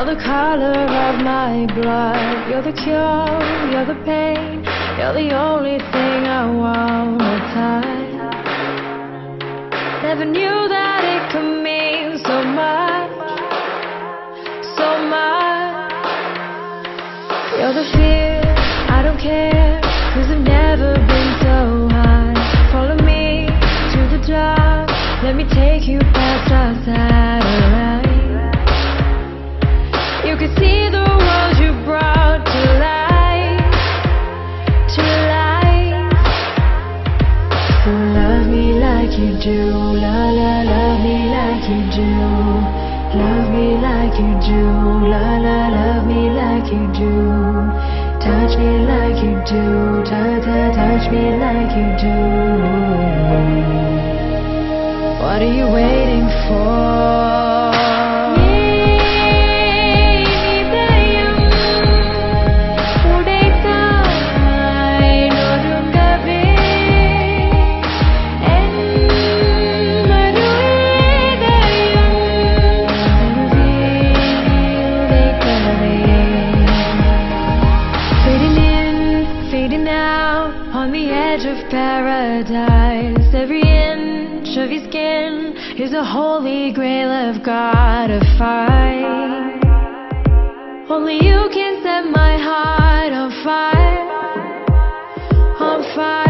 You're the color of my blood. You're the cure, you're the pain, you're the only thing I wanna touch. Never knew that it could mean so much, so much. You're the fear, I don't care, cause I've you do, la la, love me like you do. Touch me like you do, ta ta, touch me like you do. Paradise. Every inch of your skin is a holy grail I've gotta find. Only you can set my heart on fire, on fire.